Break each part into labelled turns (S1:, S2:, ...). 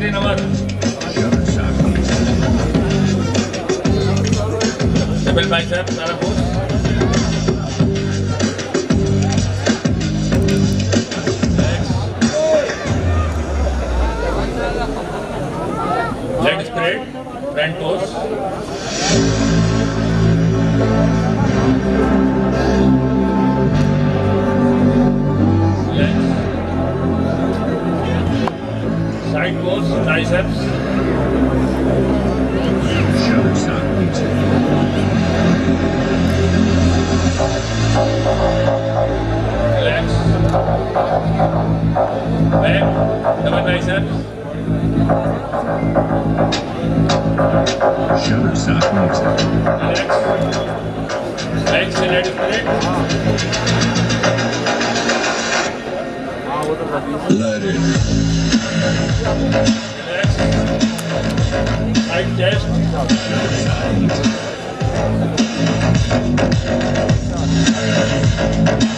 S1: गांधी नगर कपिल भाई साहब Tarapur leg spread front toss Pose, triceps. Relax. Back, double biceps.
S2: Shutterstock Music.
S1: Relax. Legs and head.
S2: Let it.
S1: Relax.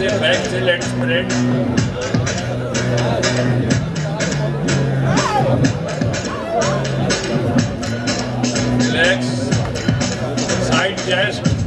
S2: say
S1: back till and spread. Relax. Side chest.